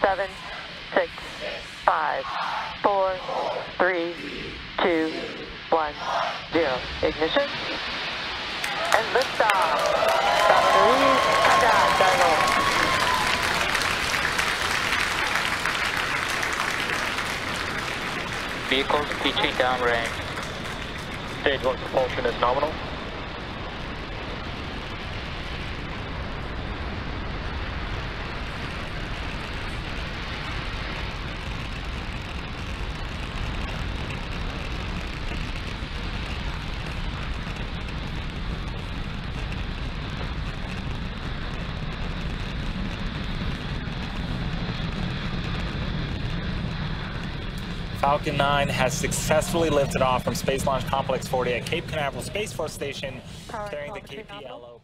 seven, six, five, four, three, two, one, zero. Ignition. And. Bravo Louise, countdown, Vehicles pitching downrange. Stage 1 propulsion is nominal. Falcon 9 has successfully lifted off from Space Launch Complex 40 at Cape Canaveral Space Force Station, carrying the. KPLO.